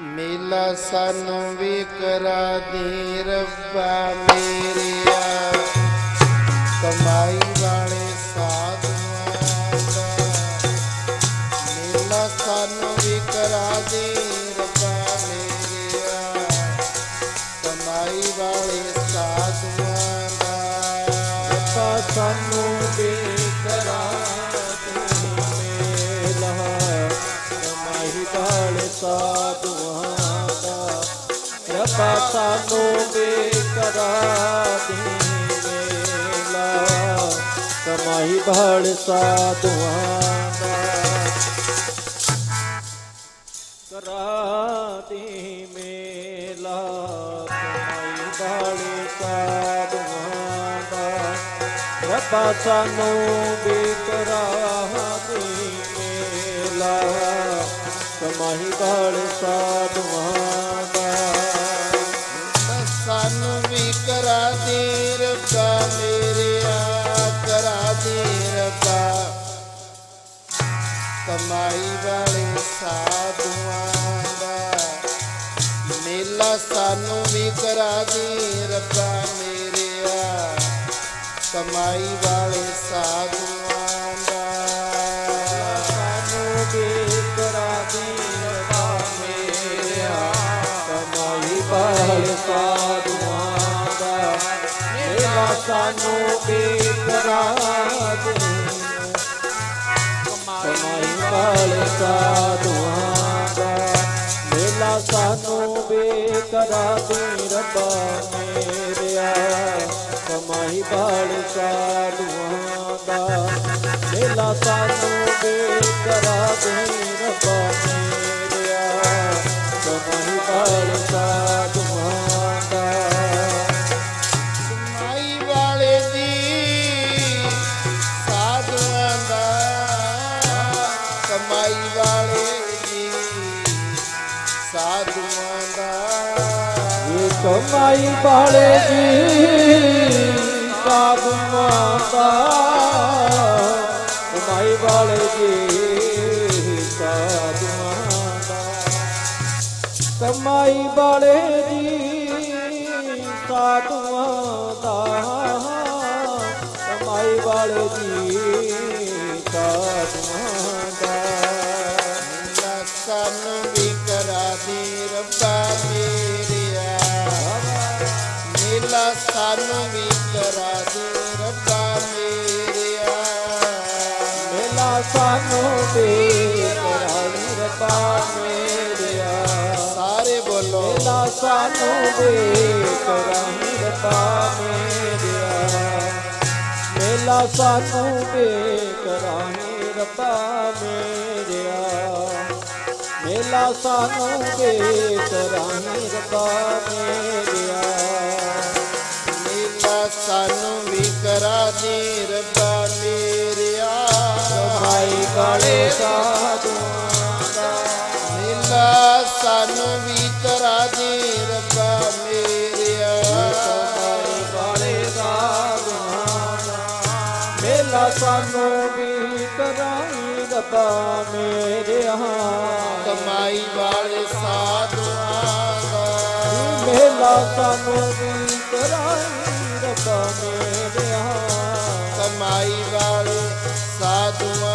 ਮੇਲਾ ਸਾਨੂੰ ਵੀ ਕਰਾ ਦੇ ਰੱਬਾ ਮੇਰਿਆ। ਕਮਾਈ ਵਾਲੇ ਸਾਧੂਆਂ ਦਾ। ਮੇਲਾ ਸਾਨੂੰ ਵੀ ਕਰਾ ਦੇ ਰੱਬਾ ਮੇਰਿਆ। ਕਮਾਈ ਵਾਲੇ ਸਾਧੂਆਂ ਦਾ। ਤਾ ਸਾਨੂੰ ਵੀ ਕਰਾ ਸਾਧੂਆਂ ਦਾ ਰੱਬਾ ਸਾਨੂੰ ਵੀ ਕਰਾ ਦੇ ਮੇਲਾ ਕਮਾਈ ਵਾਲੇ ਸਾਧੂਆਂ ਦਾ ਕਰਾ ਦੇ ਮੇਲਾ ਕਮਾਈ ਵਾਲੇ ਸਾਧੂਆਂ ਦਾ ਰੱਬਾ ਸਾਨੂੰ ਵੀ ਕਮਾਈ ਵਾਲੇ ਸਾਧੂਆਂ ਦਾ ਸਾਨੂੰ ਵੀ ਕਰਾ ਦੇ ਰੱਬਾ ਮੇਰਿਆ ਕਰਾ ਦੇ ਰੱਬਾ ਕਮਾਈ ਵਾਲੇ ਸਾਧੂਆਂ ਦਾ ਮੇਲਾ ਸਾਨੂੰ ਵੀ ਕਰਾ ਦੇ ਰੱਬਾ ਮੇਰਿਆ ਕਮਾਈ ਵਾਲੇ ਸਾਧੂਆਂ ਸਾਨੂੰ ਵੀ ਕਮਾਈ ਵਾਲੇ ਸਾਧੂਆਂ ਦਾ ਮੇਲਾ ਸਾਨੂੰ ਵੀ ਕਰਾ ਦੇ ਰੱਬਾ ਮੇਰਿਆ। ਕਮਾਈ ਵਾਲੇ ਸਾਧੂਆਂ ਦਾ ਮੇਲਾ ਸਾਨੂੰ ਵੀ ਕਰਾ ਦੇ ਰੱਬਾ ਮੇਰਿਆ। ਸਾਧੂਆਂ ਦਾ ਇਹ ਕਮਾਈ ਵਾਲੇ ਜੀ ਸਾਧੂਆਂ ਦਾ ਕਮਾਈ ਵਾਲੇ ਜੀ ਸਾਧੂਆਂ ਦਾ ਕਮਾਈ ਵਾਲੇ ਜੀ ਸਾਧੂਆਂ ਦਾ ਕਮਾਈ ਵਾਲੇ ਜੀ ਸਾਧੂਆਂ ਦਾ ਮੇਲਾ ਰੱਬਾ ਮੇਰਿਆ। ਮੇਲਾ ਸਾਨੂੰ ਵੀ ਕਰਾ ਦੇ ਰੱਬਾ ਮੇਰਿਆ। ਮੇਲਾ ਸਾਨੂੰ ਵੀ ਕਰਾਈ ਰੱਬਾ ਮੇਰਿਆ। ਸਾਰੇ ਬੋਲੋ। ਮੇਲਾ ਸਾਨੂੰ ਵੀ ਕਰਾਈ ਰੱਬਾ ਮੇਰਿਆ। ਮੇਲਾ ਸਾਨੂੰ ਵੀ ਕਰਾਈ ਰੱਬਾ ਮੇਰਿਆ। ਮੇਲਾ ਸਾਨੂੰ ਵੀ ਕਰਾਈ ਰੱਬਾ ਮੇਰਿਆ ਮੇਲਾ ਸਾਨੂੰ ਵੀ ਕਰਾ ਸਾਨੂੰ ਵੀ ਕਰਾਈ ਰੱਬਾ ਮੇਰਿਆ ਕਮਾਈ ਵਾਲੇ ਸਾਧੂਆਂ ਦਾ। ਮੇਲਾ ਸਾਨੂੰ ਵੀ ਕਰਾਈ ਰੱਬਾ ਮੇਰਿਆ ਕਮਾਈ ਵਾਲੇ ਸਾਧੂਆਂ